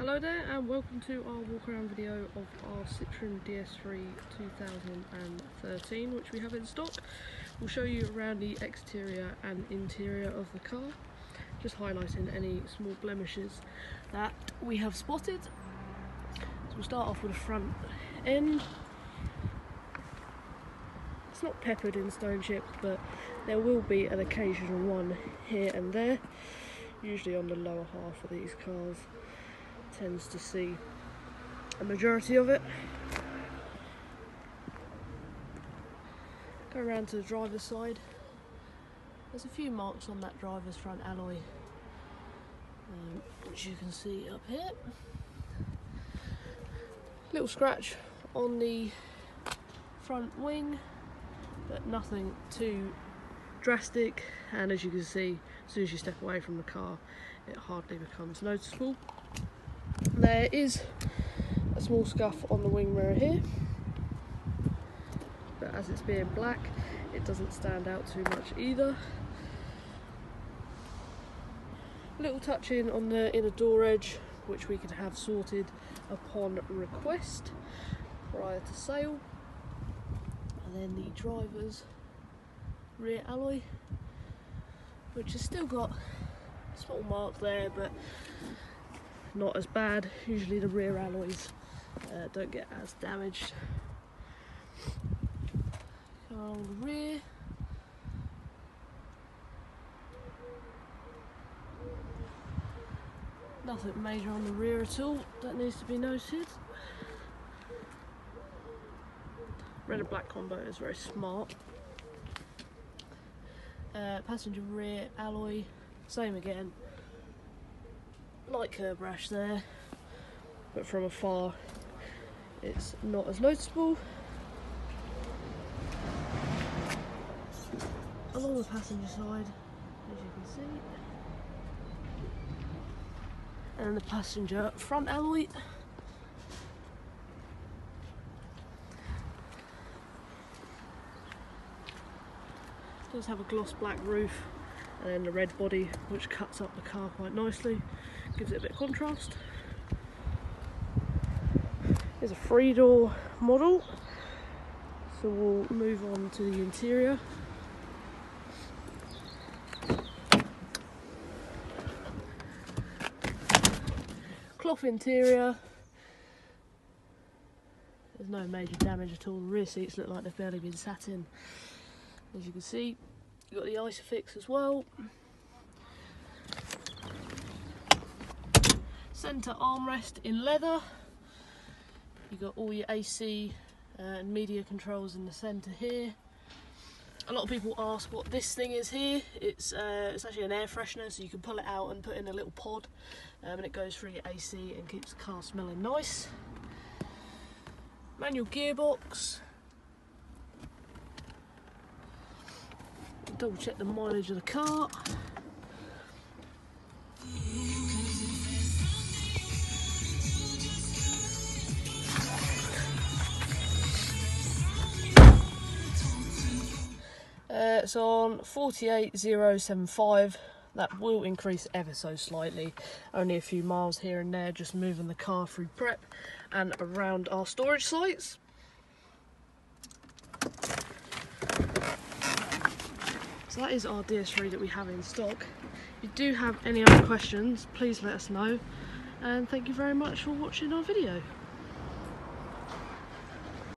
Hello there and welcome to our walk around video of our Citroen DS3 2013 which we have in stock. We'll show you around the exterior and interior of the car, just highlighting any small blemishes that we have spotted. So we'll start off with the front end. It's not peppered in stone chips but there will be an occasional one here and there, usually on the lower half of these cars tends to see a majority of it. Go around to the driver's side. There's a few marks on that driver's front alloy, um, which you can see up here. Little scratch on the front wing, but nothing too drastic. And as you can see, as soon as you step away from the car, it hardly becomes noticeable. There is a small scuff on the wing mirror here, but as it's being black, it doesn't stand out too much either. Little touch in on the inner door edge, which we can have sorted upon request prior to sale. And then the driver's rear alloy, which has still got a small mark there, but not as bad. Usually the rear alloys uh, don't get as damaged. Along the rear. Nothing major on the rear at all that needs to be noted. Red and black combo is very smart. Uh, passenger rear alloy, same again, light curb rash there, but from afar it's not as noticeable. Along the passenger side, as you can see, and the passenger front alloy. Does have a gloss black roof and then the red body which cuts up the car quite nicely. Gives it a bit of contrast. It's a three door model. So we'll move on to the interior. Cloth interior. There's no major damage at all. The rear seats look like they've barely been sat in as you can see You've got the Isofix as well. Centre armrest in leather. You've got all your AC uh, and media controls in the centre here. A lot of people ask what this thing is here. It's uh, it's actually an air freshener, so you can pull it out and put in a little pod, um, and it goes through your AC and keeps the car smelling nice. Manual gearbox, double check the mileage of the car. Uh, it's on 48075. That will increase ever so slightly. Only a few miles here and there, just moving the car through prep and around our storage sites. So that is our DS3 that we have in stock. If you do have any other questions, please let us know. And thank you very much for watching our video.